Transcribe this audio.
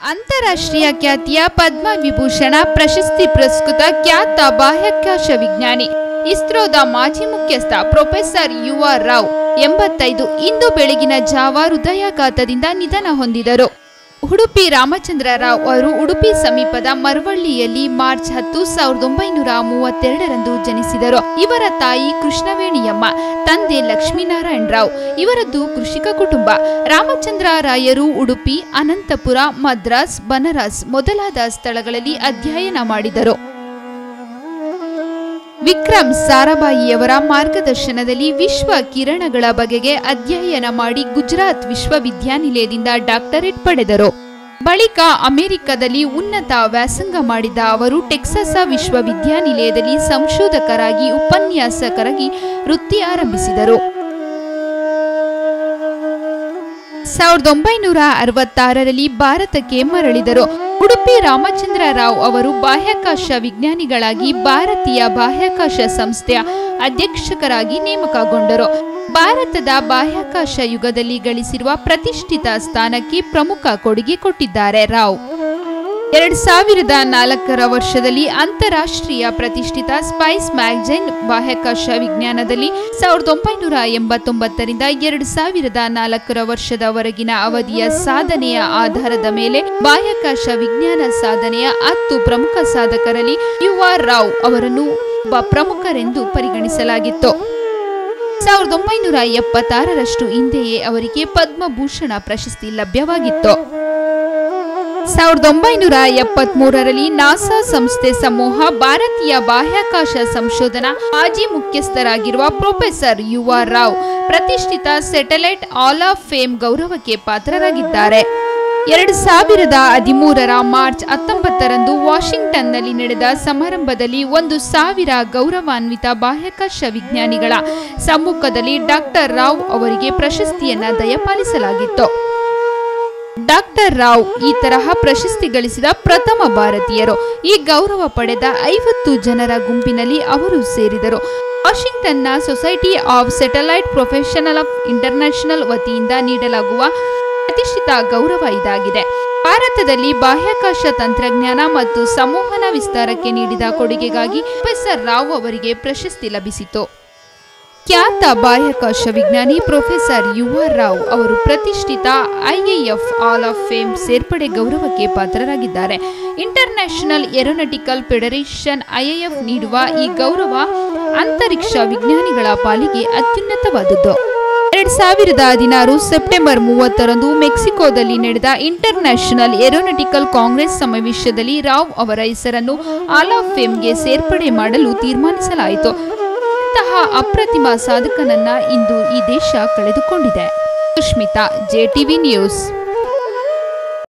ಅಂತಾರಾಷ್ಟ್ರೀಯ ಖ್ಯಾತಿಯ ಪದ್ಮ ವಿಭೂಷಣ ಪ್ರಶಸ್ತಿ ಪುರಸ್ಕೃತ ಖ್ಯಾತ ಬಾಹ್ಯಾಕಾಶ ವಿಜ್ಞಾನಿ, ಇಸ್ರೋದ ಮಾಜಿ ಮುಖ್ಯಸ್ಥ ಪ್ರೊಫೆಸರ್ ಯು ರಾವ್ ಎಂಬತ್ತೈದು ಇಂದು ಬೆಳಗಿನ ಜಾವ ಹೃದಯಾಘಾತದಿಂದ ನಿಧನ ಹೊಂದಿದರು. ಉಡುಪಿ ರಾಮಚಂದ್ರ ರಾವ್ ಅವರು ಉಡುಪಿ ಸಮೀಪದ ಮರವಳ್ಳಿಯಲ್ಲಿ ಮಾರ್ಚ್ ಹತ್ತು ಸಾವಿರದ ಒಂಬೈನೂರ ಮೂವತ್ತೆರಡರಂದು ಜನಿಸಿದರು. ಇವರ ತಾಯಿ ಕೃಷ್ಣವೇಣಿಯಮ್ಮ, ತಂದೆ ಲಕ್ಷ್ಮೀನಾರಾಯಣ ರಾವ್ ಇವರದ್ದು ಕೃಷಿಕ ಕುಟುಂಬ. ರಾಮಚಂದ್ರ ರಾಯರು ಉಡುಪಿ, ಅನಂತಪುರ, ಮದ್ರಾಸ್ ಬನರಾಸ್ ಮೊದಲಾದ ಸ್ಥಳಗಳಲ್ಲಿ ಅಧ್ಯಯನ ಮಾಡಿದರು. ವಿಕ್ರಮ್ ಸಾರಾಭಾಯಿಯವರ ಮಾರ್ಗದರ್ಶನದಲ್ಲಿ ವಿಶ್ವ ಕಿರಣಗಳ ಬಗೆಗೆ ಅಧ್ಯಯನ ಮಾಡಿ ಗುಜರಾತ್ ವಿಶ್ವವಿದ್ಯಾನಿಲಯದಿಂದ ಡಾಕ್ಟರೇಟ್ ಪಡೆದರು. ಬಳಿಕ ಅಮೆರಿಕದಲ್ಲಿ ಉನ್ನತ ವ್ಯಾಸಂಗ ಮಾಡಿದ ಅವರು, ಟೆಕ್ಸಾಸ ವಿಶ್ವವಿದ್ಯಾನಿಲಯದಲ್ಲಿ ಸಂಶೋಧಕರಾಗಿ ಉಪನ್ಯಾಸಕರಾಗಿ ವೃತ್ತಿ ಆರಂಭಿಸಿದರು. ಸಾವಿರದ ಒಂಬೈನೂರ ಅರವತ್ತಾರರಲ್ಲಿ ಭಾರತಕ್ಕೆ ಮರಳಿದರು. ಉಡುಪಿ ರಾಮಚಂದ್ರ ರಾವ್ ಅವರು ಬಾಹ್ಯಾಕಾಶ ವಿಜ್ಞಾನಿಗಳಾಗಿ ಭಾರತೀಯ ಬಾಹ್ಯಾಕಾಶ ಸಂಸ್ಥೆಯ ಅಧ್ಯಕ್ಷಕರಾಗಿ ನೇಮಕಗೊಂಡರು. ಭಾರತದ ಬಾಹ್ಯಾಕಾಶ ಯುಗದಲ್ಲಿ ಗಳಿಸಿರುವ ಪ್ರತಿಷ್ಠಿತ ಸ್ಥಾನಕ್ಕೆ ಪ್ರಮುಖ ಕೊಡುಗೆ ಕೊಟ್ಟಿದ್ದಾರೆ ರಾವ್. ಎರಡ್ ಸಾವಿರದ ನಾಲ್ಕರ ವರ್ಷದಲ್ಲಿ ಅಂತಾರಾಷ್ಟ್ರೀಯ ಪ್ರತಿಷ್ಠಿತ ಸ್ಪೈಸ್ ಮ್ಯಾಗಜೈನ್ ಬಾಹ್ಯಾಕಾಶ ವಿಜ್ಞಾನದಲ್ಲಿ ಸಾವಿರದ ಒಂಬೈನೂರ ಎಂಬತ್ತೊಂಬತ್ತರಿಂದ ಎರಡು ಸಾವಿರದ ನಾಲ್ಕರ ವರ್ಷದವರೆಗಿನ ಅವಧಿಯ ಸಾಧನೆಯ ಆಧಾರದ ಮೇಲೆ ಬಾಹ್ಯಾಕಾಶ ವಿಜ್ಞಾನ ಸಾಧನೆಯ ಹತ್ತು ಪ್ರಮುಖ ಸಾಧಕರಲ್ಲಿ ಯು ಆರ್ ರಾವ್ ಅವರನ್ನು ಒಬ್ಬ ಪ್ರಮುಖರೆಂದು ಪರಿಗಣಿಸಲಾಗಿತ್ತು. ಸಾವಿರದ ಒಂಬೈನೂರ ಎಪ್ಪತ್ತಾರರಷ್ಟು ಹಿಂದೆಯೇ ಅವರಿಗೆ ಪದ್ಮಭೂಷಣ ಪ್ರಶಸ್ತಿ ಲಭ್ಯವಾಗಿತ್ತು. ಸಾವಿರದ ಒಂಬೈನೂರ ಎಪ್ಪತ್ಮೂರರಲ್ಲಿ ನಾಸಾ ಸಂಸ್ಥೆ ಸಮೂಹ ಭಾರತೀಯ ಬಾಹ್ಯಾಕಾಶ ಸಂಶೋಧನಾ ಮಾಜಿ ಮುಖ್ಯಸ್ಥರಾಗಿರುವ ಪ್ರೊಫೆಸರ್ ಯು ಆರ್ ರಾವ್ ಪ್ರತಿಷ್ಠಿತ ಸೆಟಲೈಟ್ ಆಲ್ ಆಫ್ ಫೇಮ್ ಗೌರವಕ್ಕೆ ಪಾತ್ರರಾಗಿದ್ದಾರೆ. ಎರಡು ಸಾವಿರದ ಹದಿಮೂರರ ಮಾರ್ಚ್ ಹತ್ತೊಂಬತ್ತರಂದು ವಾಷಿಂಗ್ಟನ್ನಲ್ಲಿ ನಡೆದ ಸಮಾರಂಭದಲ್ಲಿ ಒಂದು ಸಾವಿರ ಗೌರವಾನ್ವಿತ ಬಾಹ್ಯಾಕಾಶ ವಿಜ್ಞಾನಿಗಳ ಸಮ್ಮುಖದಲ್ಲಿ ಡಾಕ್ಟರ್ ರಾವ್ ಅವರಿಗೆ ಪ್ರಶಸ್ತಿಯನ್ನು ದಯಪಾಲಿಸಲಾಗಿತ್ತು. ಡಾಕ್ಟರ್ ರಾವ್ ಈ ತರಹ ಪ್ರಶಸ್ತಿ ಗಳಿಸಿದ ಪ್ರಥಮ ಭಾರತೀಯರು. ಈ ಗೌರವ ಪಡೆದ ಐವತ್ತು ಜನರ ಗುಂಪಿನಲ್ಲಿ ಅವರು ಸೇರಿದರು. ವಾಷಿಂಗ್ಟನ್ನ society of satellite professional of international ವತಿಯಿಂದ ನೀಡಲಾಗುವ ಪ್ರತಿಷ್ಠಿತ ಗೌರವ ಇದಾಗಿದೆ. ಭಾರತದಲ್ಲಿ ಬಾಹ್ಯಾಕಾಶ ತಂತ್ರಜ್ಞಾನ ಮತ್ತು ಸಂವಹನ ವಿಸ್ತಾರಕ್ಕೆ ನೀಡಿದ ಕೊಡುಗೆಗಾಗಿ ಪ್ರೊಫೆಸರ್ ರಾವ್ ಅವರಿಗೆ ಪ್ರಶಸ್ತಿ ಲಭಿಸಿತು. ಖ್ಯಾತ ಬಾಹ್ಯಾಕಾಶ ವಿಜ್ಞಾನಿ ಪ್ರೊಫೆಸರ್ ಯು ಆರ್ ರಾವ್ ಅವರು ಪ್ರತಿಷ್ಠಿತ ಐಎಎಫ್ ಆಲ್ ಆಫ್ ಫೇಮ್ ಸೇರ್ಪಡೆ ಗೌರವಕ್ಕೆ ಪಾತ್ರರಾಗಿದ್ದಾರೆ. ಇಂಟರ್ನ್ಯಾಷನಲ್ ಏರೋನಾಟಿಕಲ್ ಫೆಡರೇಷನ್ ಐಎಎಫ್ ನೀಡುವ ಈ ಗೌರವ ಅಂತರಿಕ್ಷ ವಿಜ್ಞಾನಿಗಳ ಪಾಲಿಗೆ ಅತ್ಯುನ್ನತವಾದದ್ದು. ಎರಡ್ ಸಾವಿರದ ಹದಿನಾರು ಸೆಪ್ಟೆಂಬರ್ ಮೂವತ್ತರಂದು ಮೆಕ್ಸಿಕೋದಲ್ಲಿ ನಡೆದ ಇಂಟರ್ನ್ಯಾಷನಲ್ ಏರೋನಾಟಿಕಲ್ ಕಾಂಗ್ರೆಸ್ ಸಮಾವೇಶದಲ್ಲಿ ರಾವ್ ಅವರ ಹೆಸರನ್ನು ಆಲ್ ಆಫ್ ಫೇಮ್ಗೆ ಸೇರ್ಪಡೆ ಮಾಡಲು ತೀರ್ಮಾನಿಸಲಾಯಿತು. ಇಂತಹ ಅಪ್ರತಿಮ ಸಾಧಕನನ್ನ ಇಂದು ಈ ದೇಶ ಕಳೆದುಕೊಂಡಿದೆ. Sushmita JTV news.